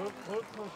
걸, 걸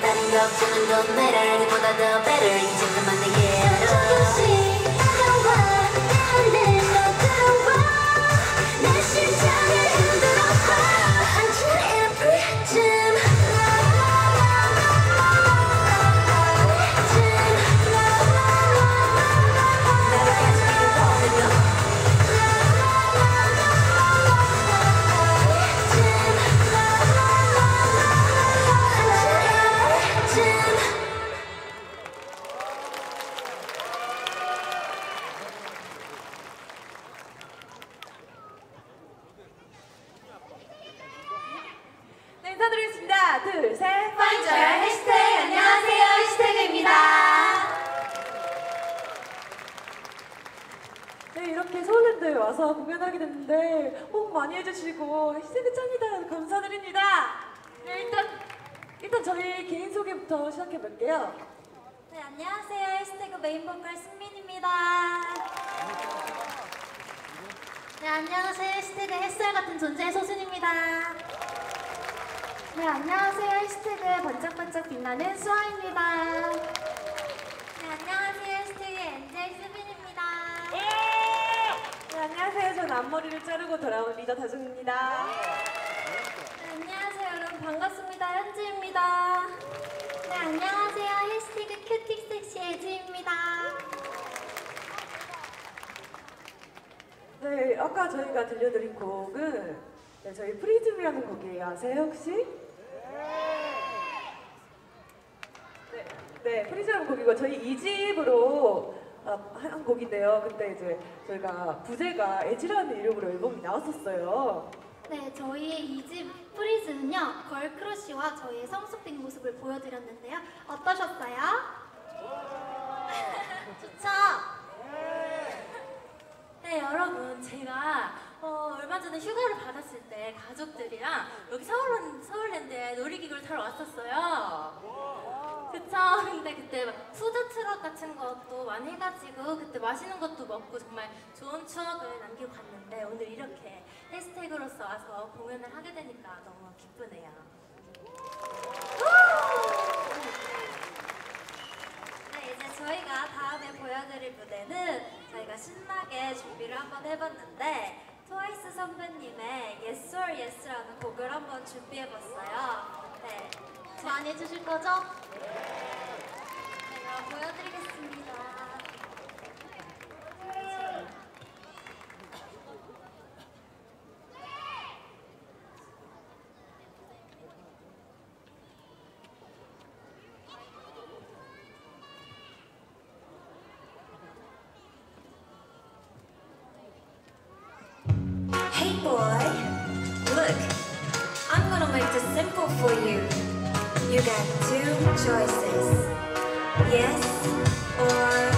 다른 걱정은 너 better 내보다 더 better. 이제 그만 내게 조금씩 이렇게 서울랜드에 와서 공연하게 됐는데 호응 많이 해주시고 희생이 짱이다. 감사드립니다. 네, 일단 일단 저희 개인 소개부터 시작해 볼게요. 네 안녕하세요. 해시태그 메인 보컬 승민입니다. 네 안녕하세요. 해시태그 햇살 같은 존재의 소순입니다. 네 안녕하세요. 해시태그 번쩍번쩍 빛나는 수아입니다 네 안녕하세요 해시태그 angel 수빈입니다 네, 안녕하세요. 저는 앞머리를 자르고 돌아온 리더 다정입니다. 네, 안녕하세요 여러분 반갑습니다 현지입니다 네 안녕하세요 해시태그 cutie sexy 애지입니다 네, 아까 저희가 들려드린 곡은 네, 저희 프리즘이라는 곡이에요. 아세요 혹시? 네, 네, 프리즘이라는 곡이고 저희 2집으로 한 곡인데요. 그때 이제 저희가 부제가 에지라는 이름으로 앨범이 나왔었어요. 네, 저희의 이집 프리즘은요, girl crush와 저희의 성숙된 모습을 보여드렸는데요. 어떠셨어요? 좋죠? 네 여러분 제가 어, 얼마 전에 휴가를 받았을 때 가족들이랑 여기 서울, 서울랜드에 놀이기구를 타러 왔었어요. 그쵸? 근데 그때 막 푸드트럭 같은 것도 많이 해가지고 그때 맛있는 것도 먹고 정말 좋은 추억을 남기고 갔는데 오늘 이렇게 해시태그로서 와서 공연을 하게 되니까 너무 기쁘네요. 네, 이제 저희가 다음에 보여드릴 무대는 저희가 신나게 준비를 한번 해봤는데 트와이스 선배님의 Yes or Yes라는 곡을 한번 준비해봤어요. 네, 많이 해주실 거죠? 네, 그럼 보여드리겠습니다. Hey boy, look, I'm gonna make this simple for you. You got two choices. Yes or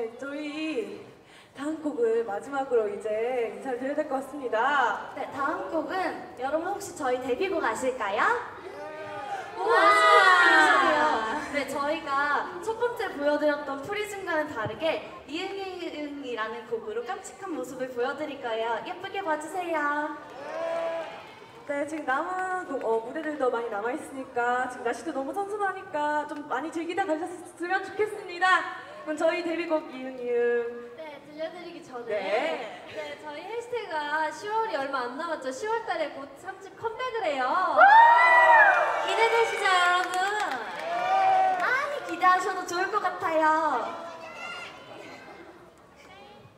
네, 저희 다음 곡을 마지막으로 이제 인사를 드려야 될 것 같습니다. 네, 다음 곡은 여러분 혹시 저희 데뷔곡 아실까요? 우와! 네, 저희가 첫 번째 보여드렸던 프리즘과는 다르게 이응이응이라는 곡으로 깜찍한 모습을 보여드릴 거예요. 예쁘게 봐주세요. 네, 지금 남은 곡, 어, 무대들도 많이 남아있으니까 지금 날씨도 너무 선선하니까 좀 많이 즐기다 가셨으면 좋겠습니다. 그럼 저희 데뷔곡 이응 이응 네, 들려드리기 전에 네. 네, 저희 해시태그가 10월이 얼마 안 남았죠. 10월 달에 곧 3집 컴백을 해요. 기대되시죠, 여러분? 많이 기대하셔도 좋을 것 같아요.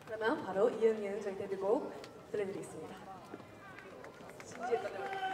그러면 바로 이응 이응 저희 데뷔곡 들려드리겠습니다. 진지했던.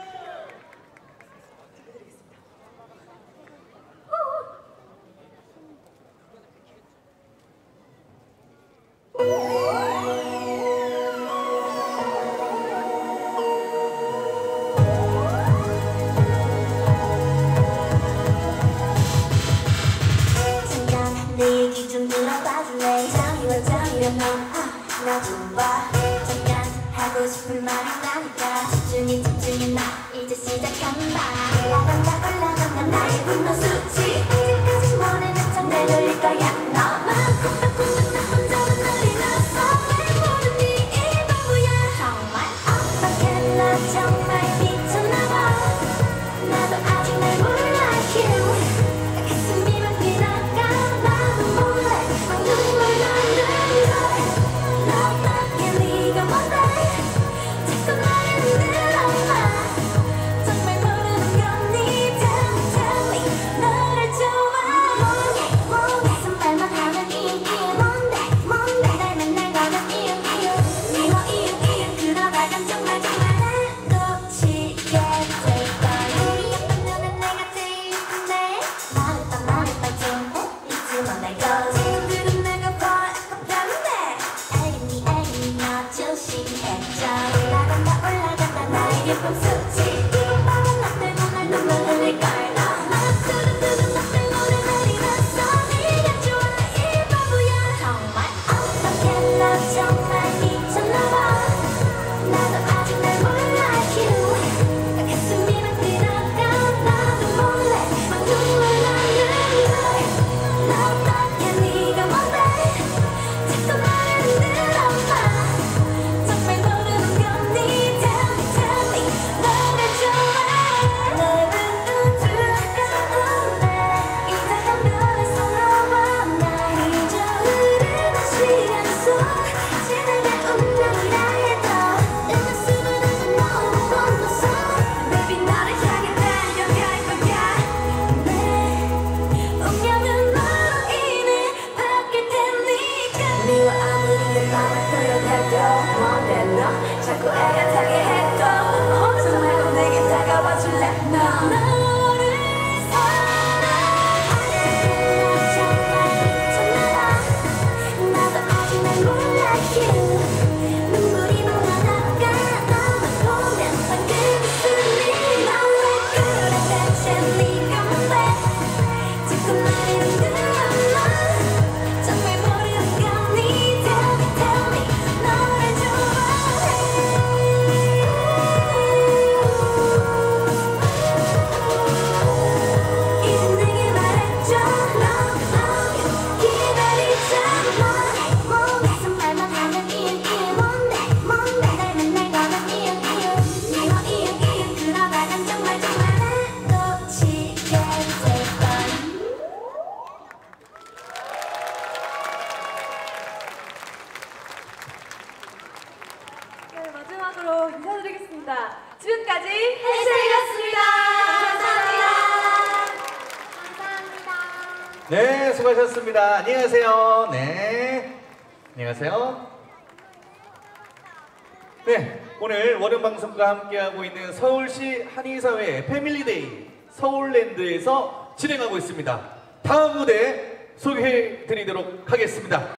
잠깐 하고 싶은 말이 나니까 집중이 집중이 나. 이제 시작한 바 올라간다 올라간다 나의 분노 수치. 아직까지 머리는 참 되돌릴 거야. 너만 콩닥콩닥. 마지막으로 인사드리겠습니다. 지금까지 해시태그였습니다. 감사합니다. 감사합니다. 네, 수고하셨습니다. 안녕하세요. 네. 안녕하세요. 네, 오늘 월요방송과 함께하고 있는 서울시 한의사회 family day 서울랜드에서 진행하고 있습니다. 다음 무대 소개해 드리도록 하겠습니다.